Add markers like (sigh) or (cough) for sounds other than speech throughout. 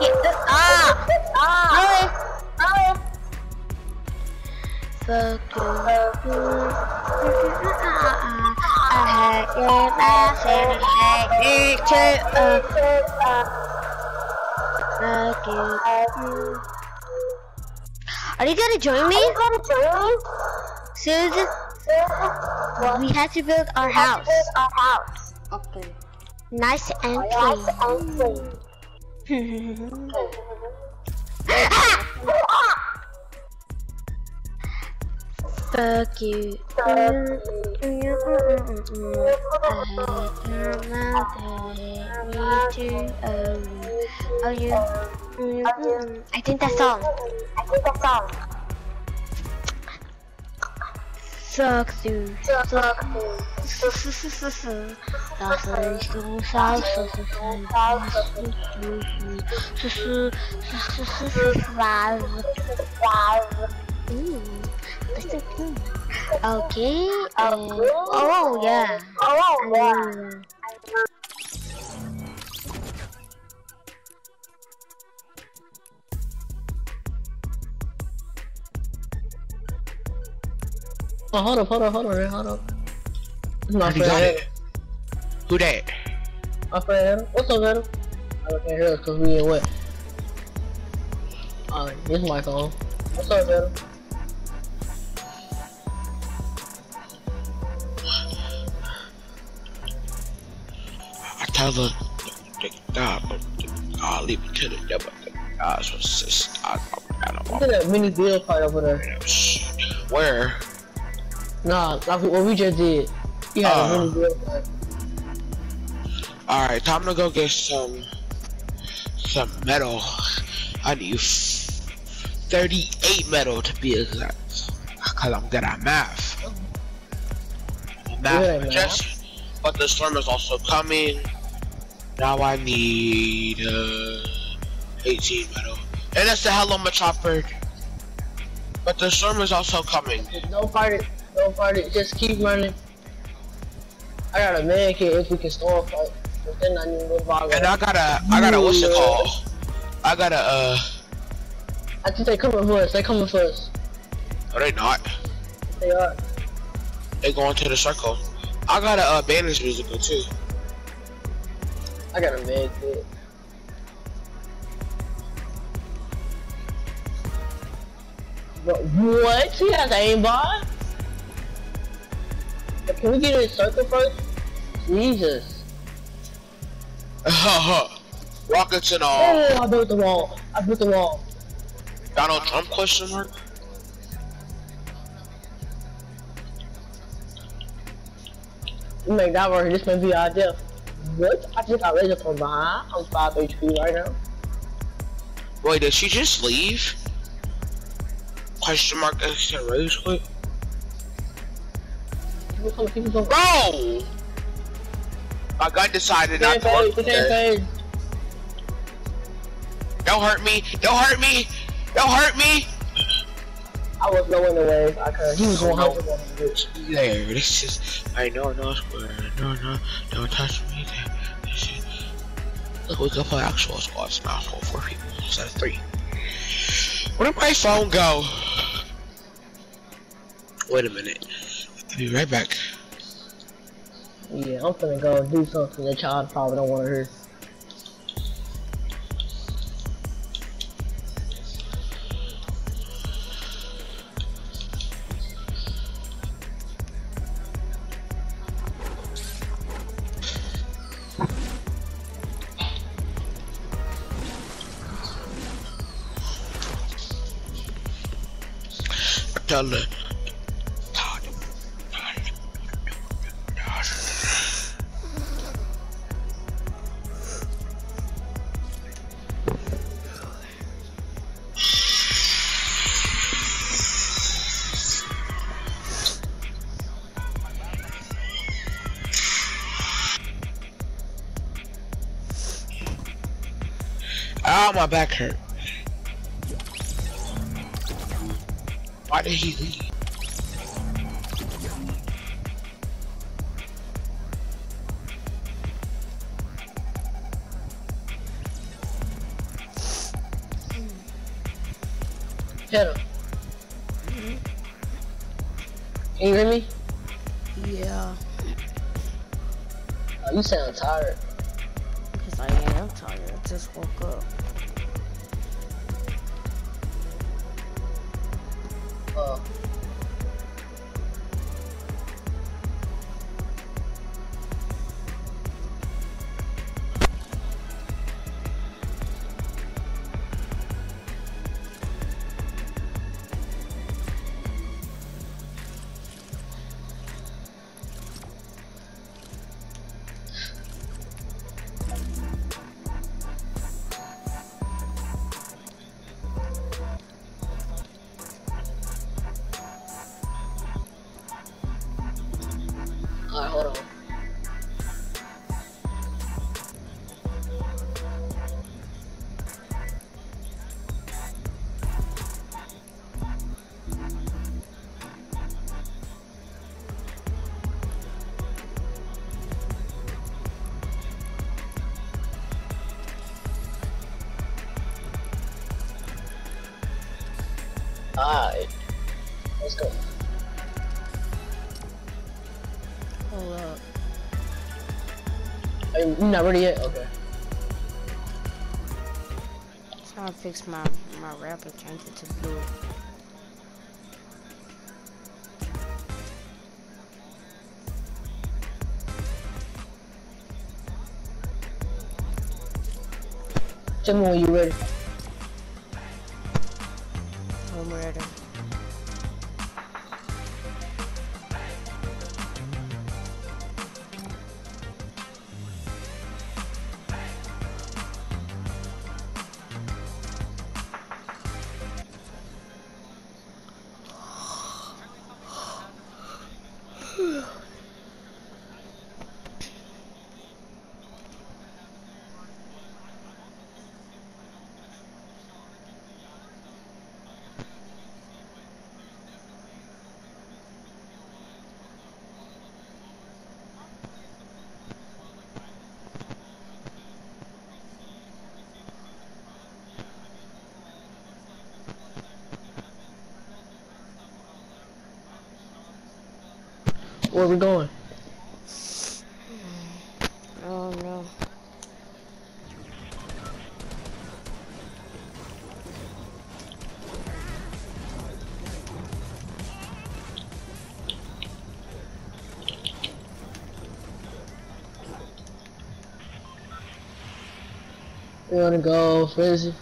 Ah ah. No. You. I had your last and I need to uh, fuck you. Are you gonna join me? Susan, we have to build our house. Our house. Okay. Nice and Nice and clean. Fuck you. You. I think that's all. I think that's all. Suck through. Suck Okay. uh, oh yeah. Oh, yeah. Oh, hold up, hold up, hold up, hold up. My You got it. Who that? My friend. What's up, Adam? I can't hear us because we in what? Uh, this my phone. What's up, Adam? I tell her, the God, but I'll leave it to the devil. God, so sis, I, don't Look at that mini deal fight over there. Where? Nah, like what we just did. Had Uh. mini deal. Alright, time to go get some, some metal. I need 38 metal to be exact. Cause I'm good at math. Math Good at projection. But the storm is also coming. Now I need uh, 18 metal. And that's the hell on a chopper. But the storm is also coming. Fight it. Don't fight it. Just keep running. I got a man kit if we can storm fight. But then I need to go bother. And I gotta, I gotta, what's it called? I gotta, uh, I think they coming for us. They coming for us. are they not? They are. They going to the circle. I got a uh, bandage musical too. I got a man kit. But what? He has aimbot? But Can we get in the circle first? Jesus. (laughs) Rockets and all. Oh, I built the wall. I built the wall. Donald Trump question mark? We make that work. This may be our death. What? I just got laser from behind. I'm 5 HP right now. Wait, did she just leave? Question mark exclamation quick. People come, people come. Bro! My gun decided not to work today. Don't hurt me! Don't hurt me! Don't hurt me! I was the wave. I could. He was 100 no. on bitch. There, this is. I know, no square. No, no, don't touch me. This is, look, we can play actual squads now. So four people instead of three. Where did my phone go? Wait a minute. Be right back. Yeah, I'm finna go do something that y'all probably don't want to hear. Ow, my back hurt. Why did he leave? Hit him. Can you hear me? Yeah, Oh, you sound tired. because I am tired. I just woke up. Not ready yet? Okay. Trying to fix my my rapper, change it to blue. Tell me when you're ready. Where we going? Oh no. We wanna go Frizzy?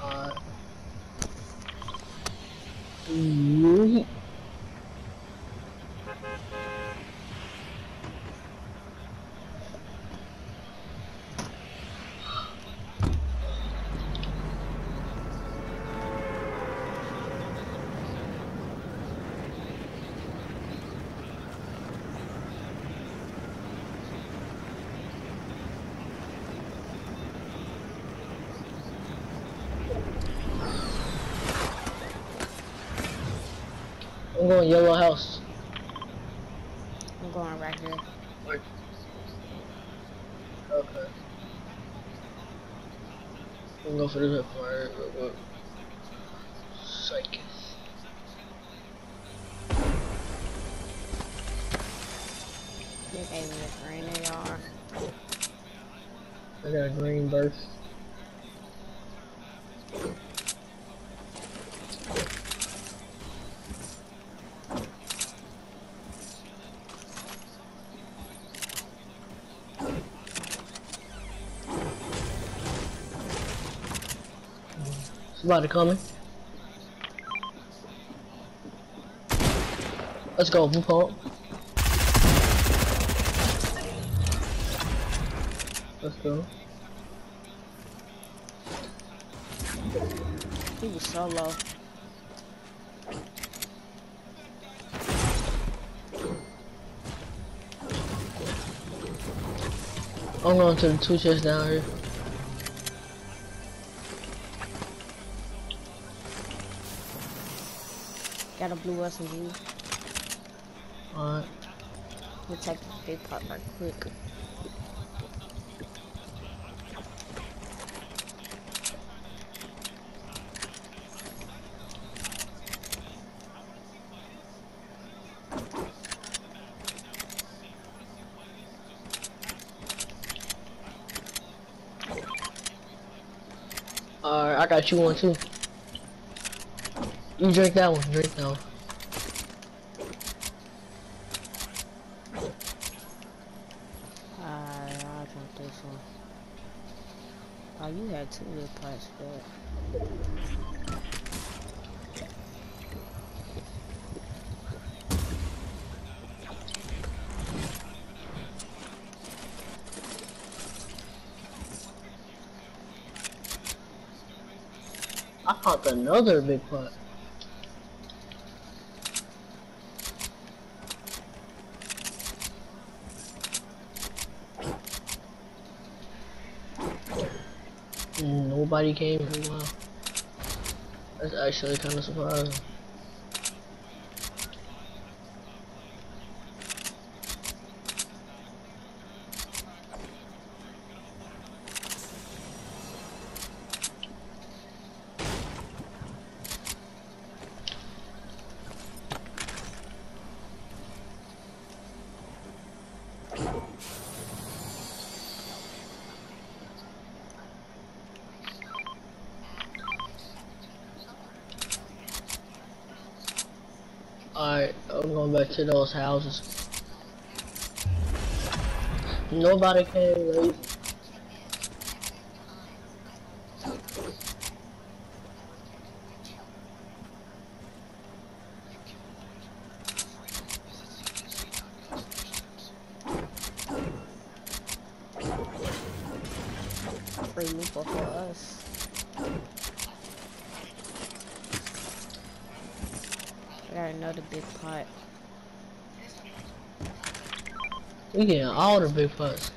Alright. Yeet. I'm going yellow house. I'm going right here. Okay. I'm going for the. Psych. Somebody coming. Let's go, blue pump. Let's go. He was so low. I'm going to the two chests down here. blue SMG. Alright. let's take the big pot man. quick. Alright, I got you one too. You drink that one, drink that one. Another big pot. Nobody came while. That's actually kind of surprising. Alright, I'm going back to those houses. Nobody came late. free Lupa for us. I got another big pot. We getting all the big pots.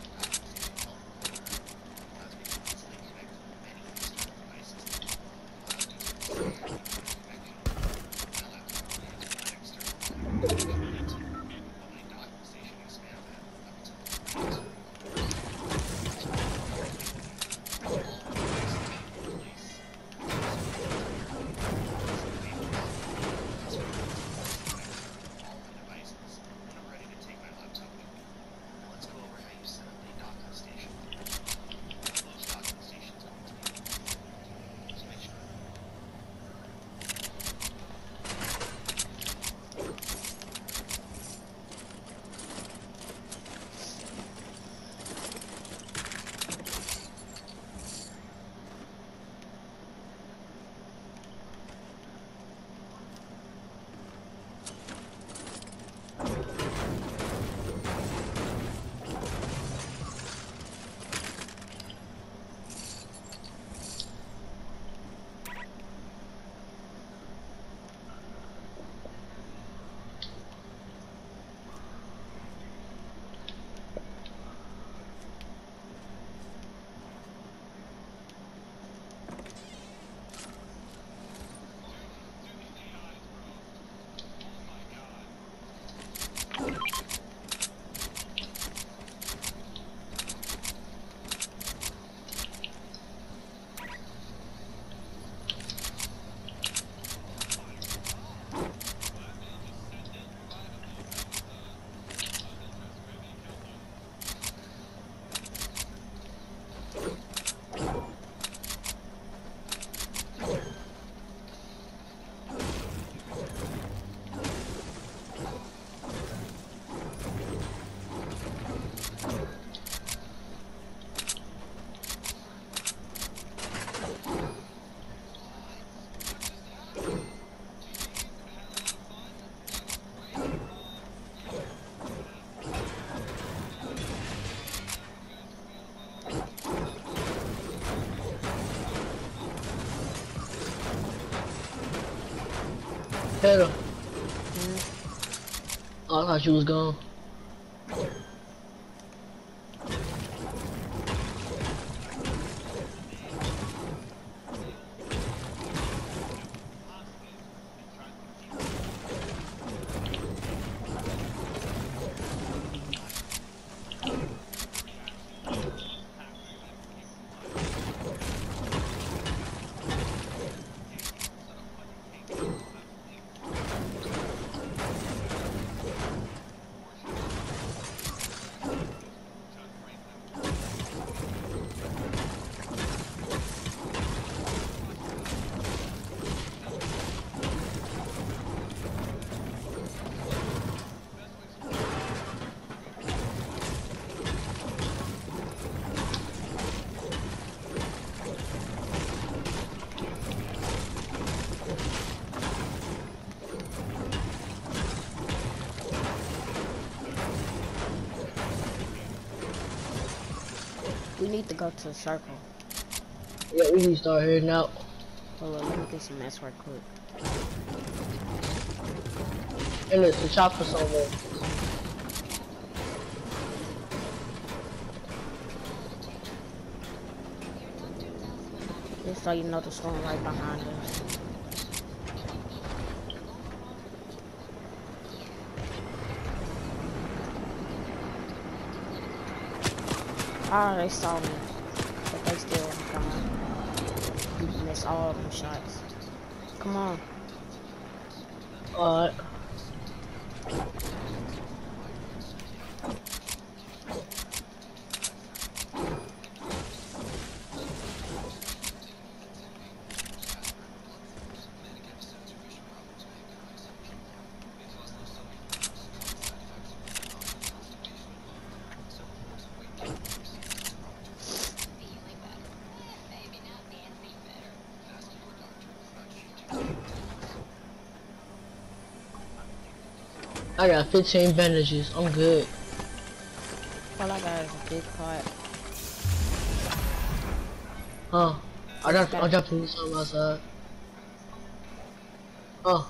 Hit him. Oh, I thought you was gone. To go to the circle. Yeah, we need to start heading out. Hold on, let me get some mess right quick. And there's the chopper somewhere. Just so you know the storm right behind us. Oh, they saw me. But they still gone. You missed all of them shots. Come on. Alright. Got 15 bandages. I'm good. All I got is a big pot. Huh. I got I got police on my side. Huh.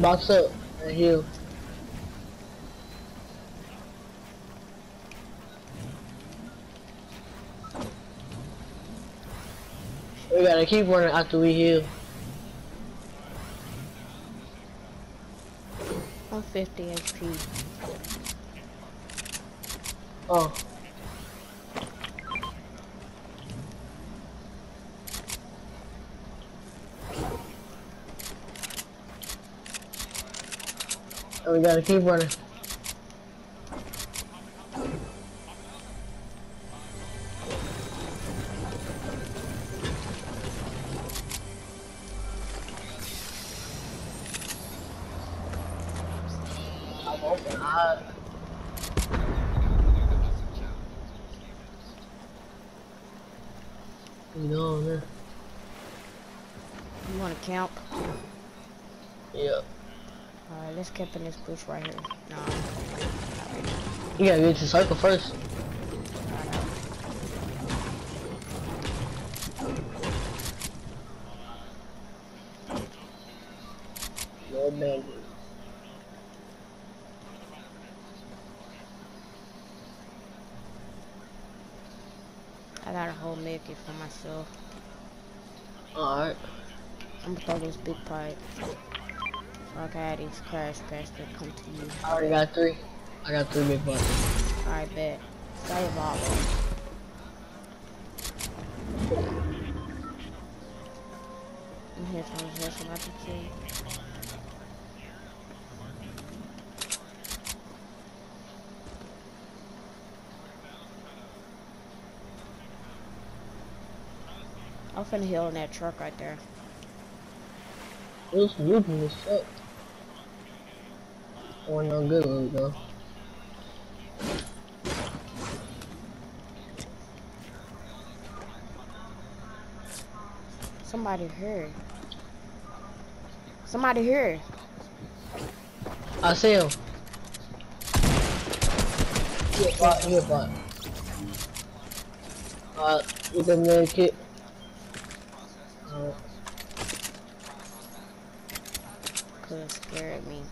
Box up and heal. We gotta keep running after we heal. I'm 50 HP. Oh. And we gotta keep running. Oh. You know, man. You wanna camp? Yeah. Alright, let's camp in this bush right here. No, You gotta get to the circle first. No bandit. I got a whole medkit for myself. Alright. I'm gonna throw this big pipe. I these crash pads that come to you. I already got three. I got three big buttons. Alright, bet. Save all. I'm here trying to hear some kid. I'm finna heal in that truck right there. It was moving this up. Oh, no good loot though. Somebody here. Somebody here. I see him. A bot, a bot. Uh, you can make it. Uh, could have scared me.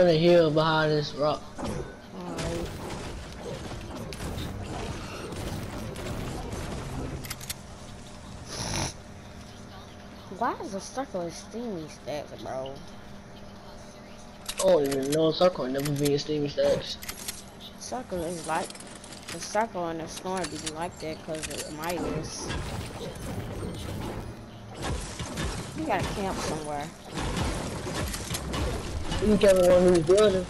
Putting a hill behind this rock. Alright. Why is the circle steamy stacks, bro? I don't even know a circle never be in steamy stacks. Circle is like the circle and the storm be like that because it's minus. You gotta camp somewhere. You can the one who's building.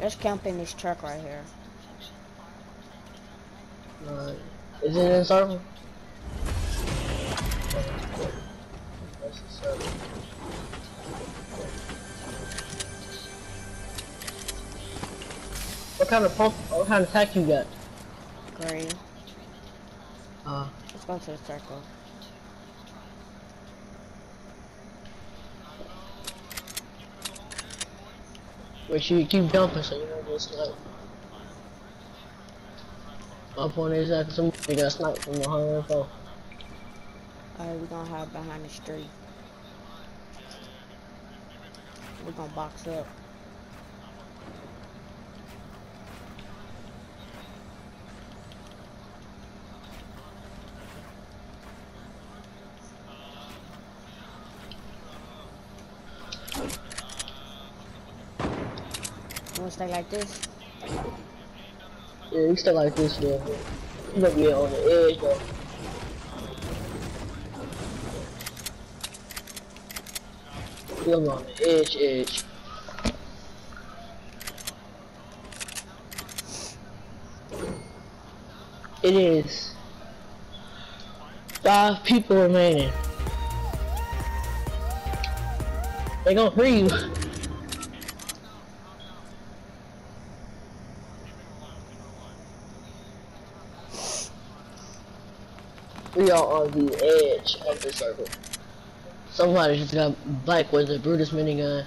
Let's camp in this truck right here. Uh, is it in a circle? The circle. What kind of pump, what kind of attack you got? Green. Uh, Let's go to the circle. Which you keep jumping so you don't get sniped. My point is that somebody got sniped from behind the phone. Alright, we're gonna hide behind the tree. We're gonna box up. Stay like this? Yeah, you stay like this though. You gonna be on the edge though. You gonna be on the edge, edge. It is five people remaining. They gonna free you. (laughs) We are on the edge of the circle. Somebody just got black with a Brutus minigun.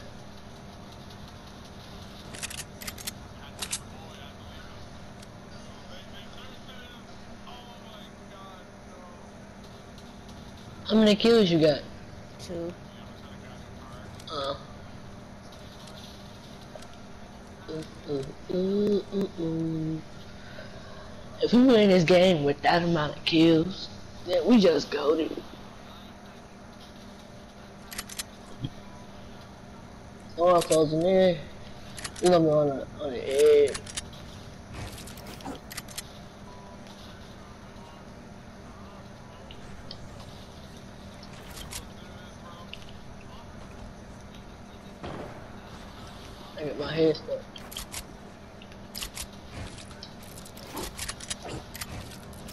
How many kills you got? Two. Uh. Mm, mm, mm. If we win this game with that amount of kills, we just goaded. Door closing in. We gonna be on the on the edge. I get my head stuck.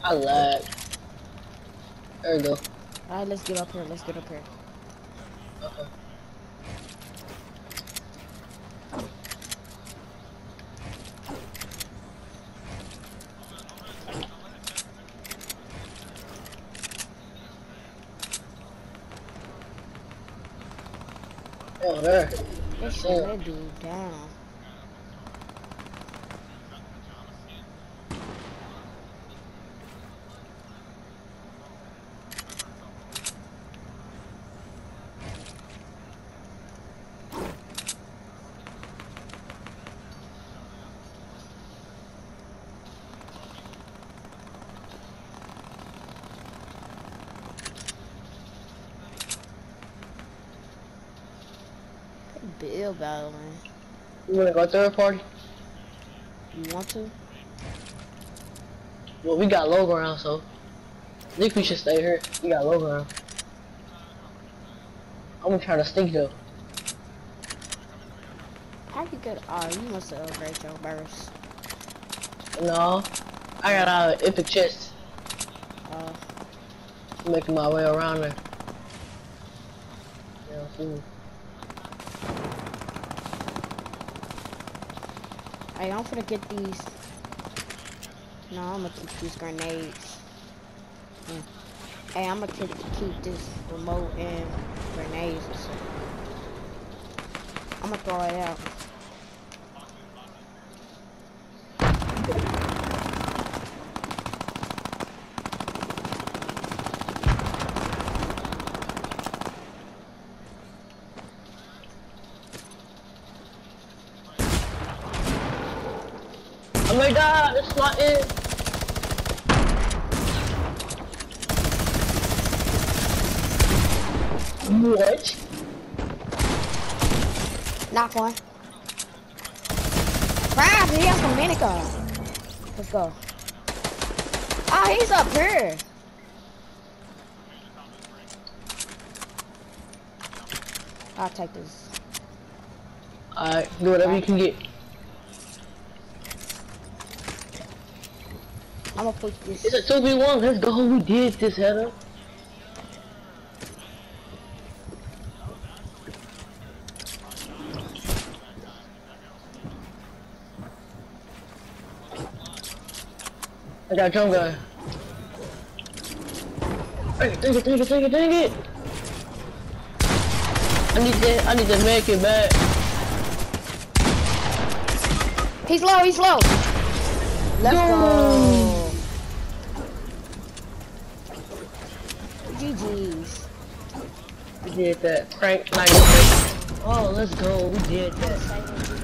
I lag. There we go. Alright, let's get up here. Let's get up here. Uh-uh. Oh, there. Shut that dude down. Bill battling. You wanna go third party? You want to? Well, we got low ground, so I think we should stay here. We got low ground. I'm gonna try to stink though. How you get? Oh, you must have upgraded your burst. No. I got out of epic chest. Uh, Making my way around there. Yeah, hey, I'm gonna get these. No, I'm gonna keep these grenades. Hey, I'm gonna keep, keep this remote and grenades. I'm gonna throw it out. My god, it's not it. What? Knock one. Crap, he has some minigun. Let's go. Oh, he's up here. I'll take this. Alright, do whatever you can get. I'm gonna this. It's a 2v1, let's go, we did this, Heather. I got drum gun. Dang it, dang it, take it, take it, dang it! I need to, I need to make it back. He's low, he's low. Let's go. GG's. We did that. Oh, let's go, we did that.